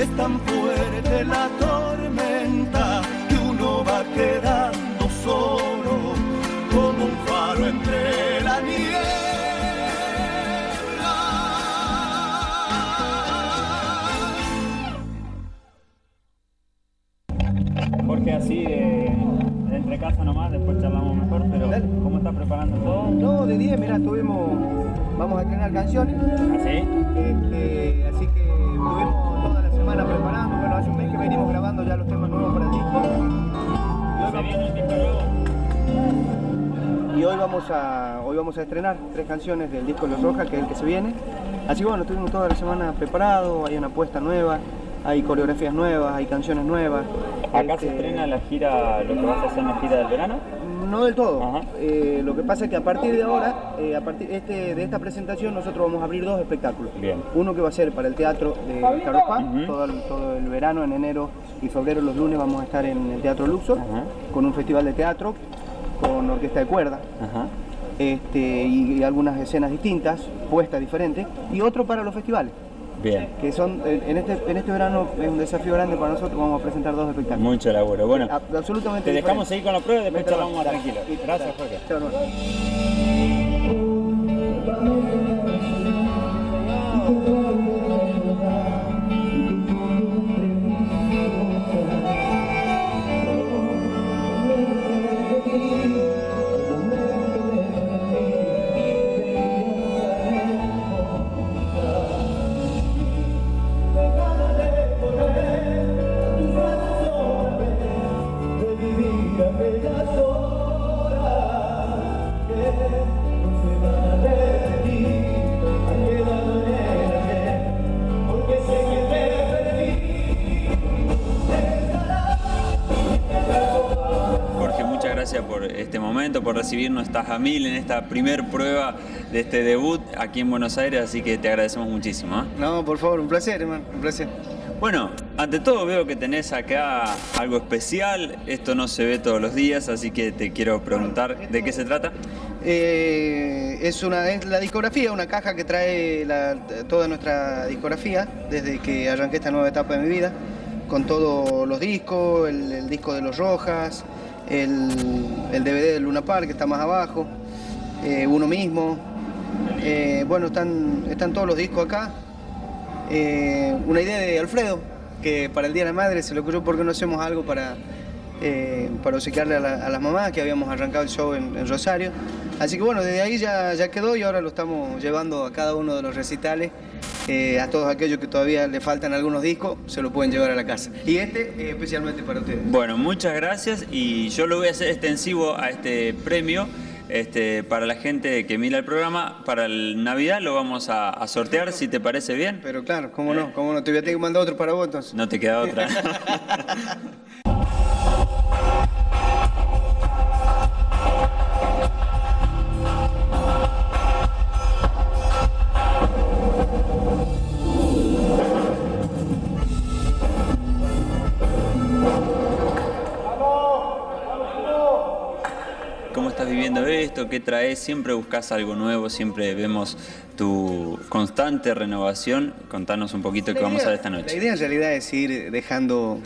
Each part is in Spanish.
y es tan fuerte la tormenta que uno va quedando solo como un faro entre la niebla. Jorge, así de, de entre casa nomás, después charlamos mejor, pero Dale. ¿cómo estás preparando todo? No, de 10, mira, tuvimos, vamos a estrenar canciones, ¿Así? este, así que estuvimos semana preparando, bueno, hace un mes que venimos grabando ya los temas nuevos para el disco. Y hoy vamos a, hoy vamos a estrenar tres canciones del disco Los Rojas, que es el que se viene. Así que bueno, estuvimos toda la semana preparados, hay una apuesta nueva, hay coreografías nuevas, hay canciones nuevas. Acá Este, se estrena la gira, lo que vas a hacer en la gira del verano. No del todo. Eh, lo que pasa es que a partir de ahora, eh, a partir este, de esta presentación, nosotros vamos a abrir dos espectáculos. Bien. Uno que va a ser para el teatro de Carapá, Ujú. todo, el, todo el verano, en enero y febrero, los lunes, vamos a estar en el Teatro Luxor, Ajá. con un festival de teatro, con orquesta de cuerda. Este, y, y algunas escenas distintas, puestas diferentes, y otro para los festivales, Bien. que son, en en este, en este verano es un desafío grande para nosotros, vamos a presentar dos espectáculos. Mucho laburo. Bueno, A- absolutamente te dejamos seguir con la prueba y después charlamos más dale. tranquilo. Gracias. Jorge. Chao, hermano. Momento, por recibirnos. Estás a mil en esta primer prueba de este debut aquí en Buenos Aires, así que te agradecemos muchísimo. ¿eh? No, por favor, un placer, hermano, un placer. Bueno, ante todo veo que tenés acá algo especial, esto no se ve todos los días, así que te quiero preguntar de qué se trata. Eh, es, una, es la discografía, una caja que trae la- toda nuestra discografía desde que arranqué esta nueva etapa de mi vida, con todos los discos, el, el disco de Los Rojas, el, DVD de Luna Park que está más abajo, eh, uno mismo. Eh, bueno, están, están todos los discos acá. Eh, una idea de Alfredo, que para el Día de la Madre se le ocurrió por qué no hacemos algo para, para a, la- las mamás, que habíamos arrancado el show en, en Rosario. Así que bueno, desde ahí ya, ya quedó y ahora lo estamos llevando a cada uno de los recitales. Eh, a todos aquellos que todavía le faltan algunos discos, se lo pueden llevar a la casa. Y este eh, especialmente para ustedes. Bueno, muchas gracias y yo lo voy a hacer extensivo a este premio. Este, para la gente que mira el programa, para el Navidad lo vamos a, a sortear, si te parece bien. Pero claro, cómo no, cómo no, te voy a tener que mandar otro para vos entonces. No te queda otra. ¿Qué traes? Siempre buscas algo nuevo, siempre vemos tu constante renovación. Contanos un poquito qué vamos a ver esta noche. La idea en realidad es ir dejando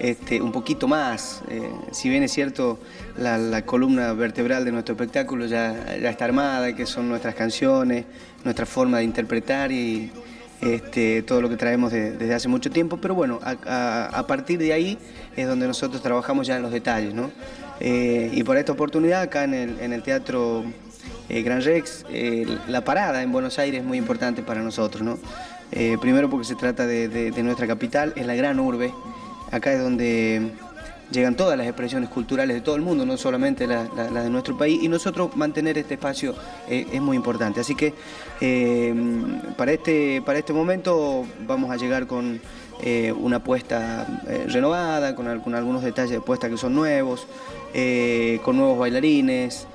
este, un poquito más. eh, si bien es cierto, la, la columna vertebral de nuestro espectáculo ya, ya está armada, que son nuestras canciones, nuestra forma de interpretar y este, todo lo que traemos de- desde hace mucho tiempo. Pero bueno, a, a- a partir de ahí es donde nosotros trabajamos ya en los detalles. ¿no? Eh, y por esta oportunidad, acá en el, en el Teatro eh, Gran Rex, la parada en Buenos Aires es muy importante para nosotros, ¿no? Eh, primero porque se trata de, de- nuestra capital, es la gran urbe, acá es donde llegan todas las expresiones culturales de todo el mundo, no solamente las la, la de nuestro país, y nosotros mantener este espacio es muy importante. Así que para, este, para este momento vamos a llegar con eh, una apuesta eh, renovada, con, al- con algunos detalles de apuesta que son nuevos, eh, con nuevos bailarines,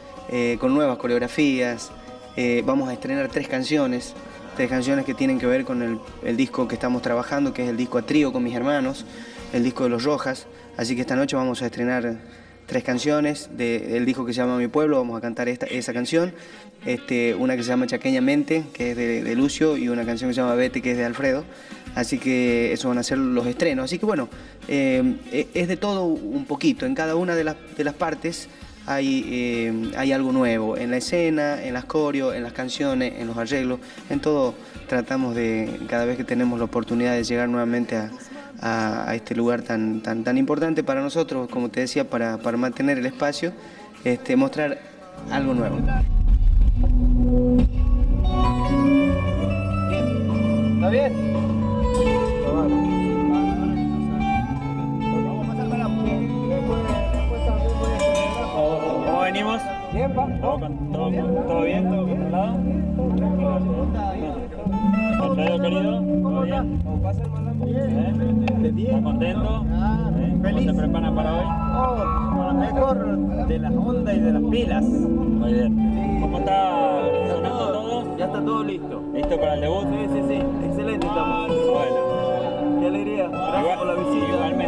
con nuevas coreografías. vamos a estrenar tres canciones, tres canciones que tienen que ver con el disco que estamos trabajando, que es el disco a trío con mis hermanos, el disco de los Rojas. Así que esta noche vamos a estrenar tres canciones del disco que se llama Mi Pueblo, vamos a cantar esta, esa canción, este, una que se llama Chaqueñamente, que es de, Lucio, y una canción que se llama Vete, que es de Alfredo. Así que eso van a ser los estrenos. Así que bueno, eh, e, es de todo un poquito, en cada una de las, de las partes hay, eh, hay algo nuevo, en la escena, en las coreos, en las canciones, en los arreglos, en todo tratamos de, cada vez que tenemos la oportunidad de llegar nuevamente a a, este lugar tan, tan, tan importante para nosotros, como te decía, para, para mantener el espacio, este, mostrar algo nuevo. ¿Está bien? ¿Cómo venimos? Bien, pa. ¿Todo, todo, todo bien? ¿Todo controlado? Alfredo, querido, ¿todo bien? ¿Cómo pasa el malambo? ¿Estás contento? ¿Eh? ¿Cómo Feliz. se preparan para hoy? Oh, lo mejor de las ondas y de las pilas. Muy bien. ¿Cómo está sonando todo? Ya está todo listo. ¿Listo para el debut? Sí, sí, sí. Excelente estamos. Bueno. Qué alegría. Gracias Igual- por la visita. Igualmente,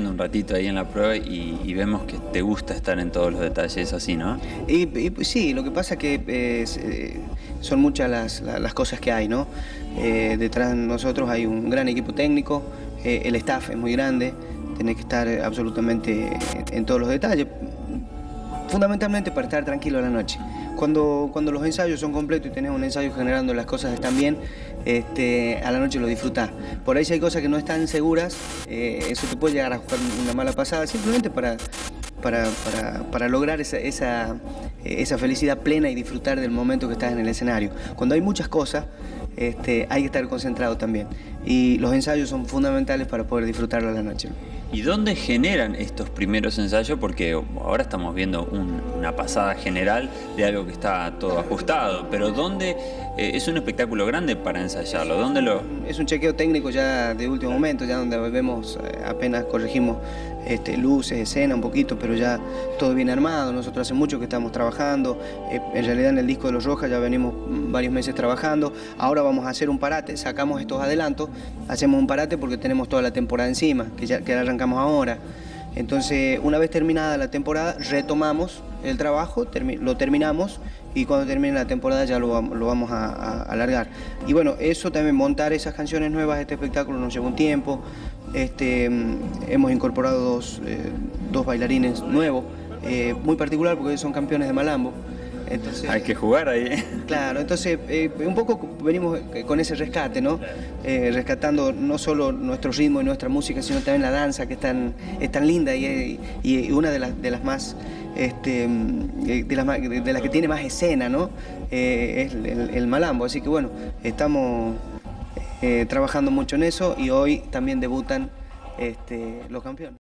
un ratito ahí en la prueba y, vemos que te gusta estar en todos los detalles así, ¿no? Y, y, pues, sí, lo que pasa es que eh, eh, son muchas las, la- las cosas que hay, ¿no? Eh, detrás de nosotros hay un gran equipo técnico, el staff es muy grande, tenés que estar absolutamente en, en todos los detalles, fundamentalmente para estar tranquilo a la noche. Cuando, cuando los ensayos son completos y tenés un ensayo generando las cosas están bien, este, a la noche lo disfrutás. Por ahí si hay cosas que no están seguras, eh, eso te puede llegar a jugar una mala pasada, simplemente para, para, para, para lograr esa, esa, eh, esa felicidad plena y disfrutar del momento que estás en el escenario. Cuando hay muchas cosas, este, hay que estar concentrado también. Y los ensayos son fundamentales para poder disfrutarlo a la noche. ¿Y dónde generan estos primeros ensayos? Porque ahora estamos viendo un- una pasada general de algo que está todo ajustado, pero ¿dónde eh, es un espectáculo grande para ensayarlo? ¿Dónde lo...? Es un chequeo técnico ya de último momento, ya donde vemos, eh, apenas corregimos este, luces, escena un poquito, pero ya todo bien armado. Nosotros hace mucho que estamos trabajando. eh, en realidad en el disco de Los Rojas ya venimos varios meses trabajando. Ahora vamos a hacer un parate, sacamos estos adelantos, hacemos un parate porque tenemos toda la temporada encima, que ya, arrancamos ahora. Entonces, una vez terminada la temporada, retomamos el trabajo, lo terminamos y cuando termine la temporada ya lo, vam- lo vamos a, alargar. Y bueno, eso también, montar esas canciones nuevas, este espectáculo nos lleva un tiempo. Este, mm, hemos incorporado dos, eh, bailarines nuevos, eh, muy particular porque son campeones de Malambo. Entonces, Hay que jugar ahí. Claro, entonces eh, un poco venimos con ese rescate, ¿no? Eh, rescatando no solo nuestro ritmo y nuestra música, sino también la danza, que es tan, es tan linda y, y- y una de las, de las más, este, eh, de, las más- de las que tiene más escena, ¿no? Eh, es el, el malambo. Así que bueno, estamos eh, trabajando mucho en eso y hoy también debutan este, los campeones.